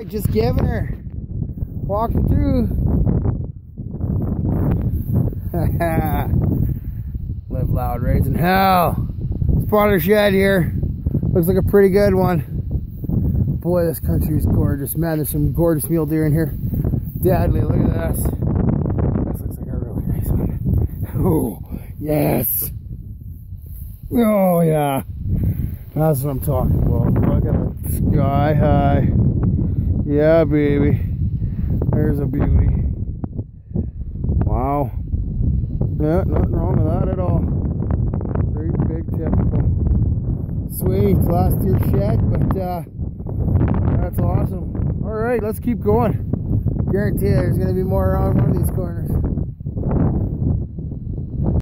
I just giving her. Walking through. Live loud, raising hell. Spotter shed here. Looks like a pretty good one. Boy, this country is gorgeous. Man, there's some gorgeous mule deer in here. Deadly, look at this. This looks like a really nice one. Oh, yes. Oh, yeah. That's what I'm talking about. Look at the sky high. Yeah, baby. There's a beauty. Wow. Yeah, nothing wrong with that at all. Very big, typical. Sweet, last year's shed, but uh, that's awesome. All right, let's keep going. Guarantee there's going to be more around one of these corners.